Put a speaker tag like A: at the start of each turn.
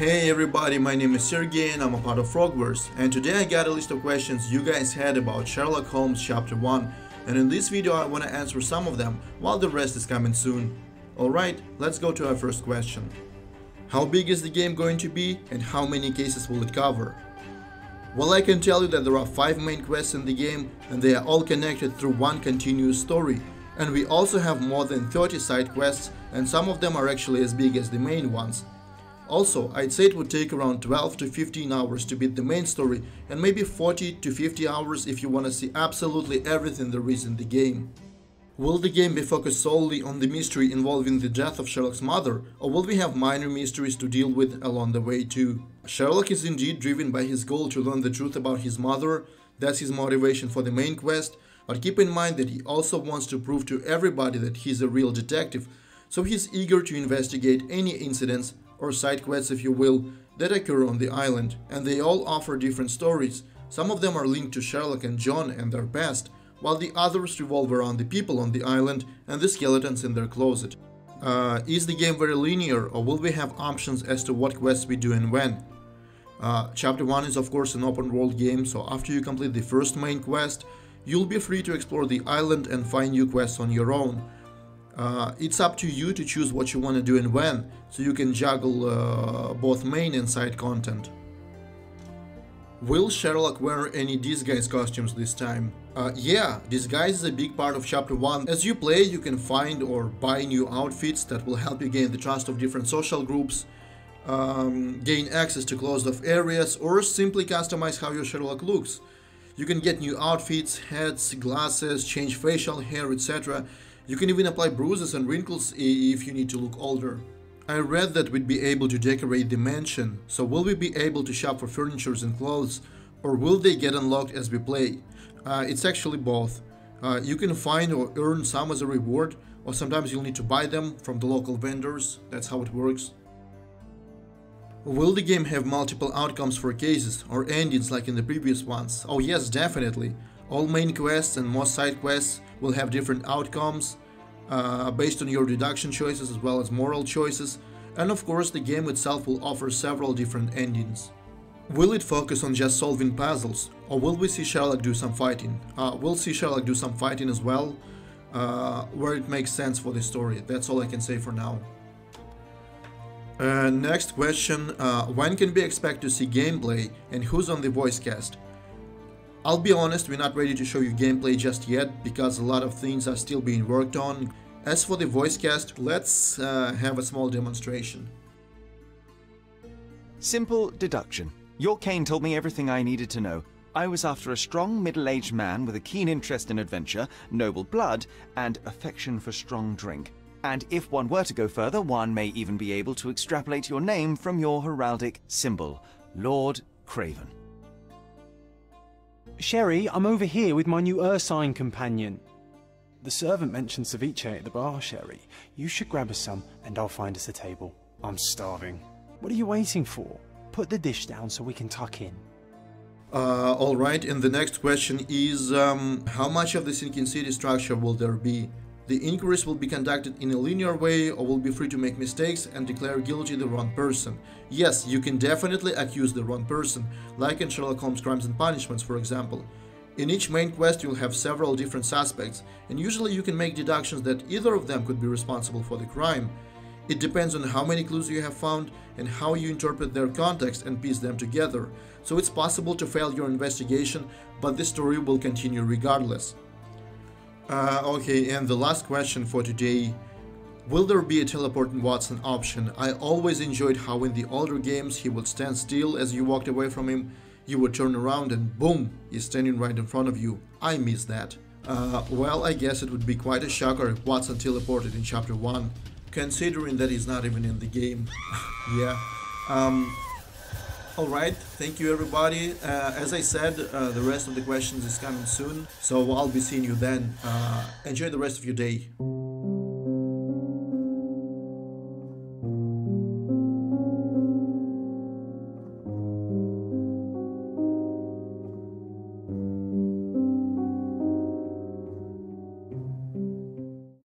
A: Hey everybody, my name is Sergey and I'm a part of Frogwares and today I got a list of questions you guys had about Sherlock Holmes chapter 1 and in this video I want to answer some of them while the rest is coming soon. Alright, let's go to our first question. How big is the game going to be and how many cases will it cover? Well I can tell you that there are 5 main quests in the game and they are all connected through one continuous story and we also have more than 30 side quests and some of them are actually as big as the main ones. Also, I'd say it would take around 12 to 15 hours to beat the main story and maybe 40 to 50 hours if you want to see absolutely everything there is in the game. Will the game be focused solely on the mystery involving the death of Sherlock's mother, or will we have minor mysteries to deal with along the way too? Sherlock is indeed driven by his goal to learn the truth about his mother, that's his motivation for the main quest, but keep in mind that he also wants to prove to everybody that he's a real detective, so he's eager to investigate any incidents or side quests if you will, that occur on the island, and they all offer different stories. Some of them are linked to Sherlock and John and their past, while the others revolve around the people on the island and the skeletons in their closet. Uh, is the game very linear or will we have options as to what quests we do and when? Uh, chapter 1 is of course an open world game, so after you complete the first main quest, you'll be free to explore the island and find new quests on your own. Uh, it's up to you to choose what you want to do and when, so you can juggle uh, both main and side content. Will Sherlock wear any disguise costumes this time? Uh, yeah, disguise is a big part of chapter 1. As you play, you can find or buy new outfits that will help you gain the trust of different social groups, um, gain access to closed off areas, or simply customize how your Sherlock looks. You can get new outfits, hats, glasses, change facial hair, etc. You can even apply bruises and wrinkles if you need to look older. I read that we'd be able to decorate the mansion, so will we be able to shop for furnitures and clothes, or will they get unlocked as we play? Uh, it's actually both. Uh, you can find or earn some as a reward, or sometimes you'll need to buy them from the local vendors, that's how it works. Will the game have multiple outcomes for cases, or endings like in the previous ones? Oh yes, definitely. All main quests and most side quests will have different outcomes uh, based on your deduction choices as well as moral choices, and of course the game itself will offer several different endings. Will it focus on just solving puzzles, or will we see Sherlock do some fighting? Uh, we'll see Sherlock do some fighting as well, uh, where it makes sense for the story, that's all I can say for now. Uh, next question, uh, when can we expect to see gameplay and who's on the voice cast? I'll be honest, we're not ready to show you gameplay just yet because a lot of things are still being worked on. As for the voice cast, let's uh, have a small demonstration.
B: Simple deduction. Your cane told me everything I needed to know. I was after a strong middle-aged man with a keen interest in adventure, noble blood, and affection for strong drink. And if one were to go further, one may even be able to extrapolate your name from your heraldic symbol, Lord Craven.
C: Sherry, I'm over here with my new Ursine companion. The servant mentioned ceviche at the bar, Sherry. You should grab us some, and I'll find us a table. I'm starving. What are you waiting for? Put the dish down so we can tuck in.
A: Uh, Alright, and the next question is, um, how much of the Sinking City structure will there be? The inquiries will be conducted in a linear way or will be free to make mistakes and declare guilty the wrong person. Yes, you can definitely accuse the wrong person, like in Sherlock Holmes Crimes and Punishments for example. In each main quest you'll have several different suspects, and usually you can make deductions that either of them could be responsible for the crime. It depends on how many clues you have found and how you interpret their context and piece them together, so it's possible to fail your investigation, but the story will continue regardless. Uh, okay, and the last question for today. Will there be a teleporting Watson option? I always enjoyed how in the older games he would stand still as you walked away from him, you would turn around and boom, he's standing right in front of you. I miss that. Uh, well, I guess it would be quite a shocker if Watson teleported in chapter 1, considering that he's not even in the game. yeah. Um, Alright, thank you everybody. Uh, as I said, uh, the rest of the questions is coming soon, so I'll be seeing you then. Uh, enjoy the rest of your day.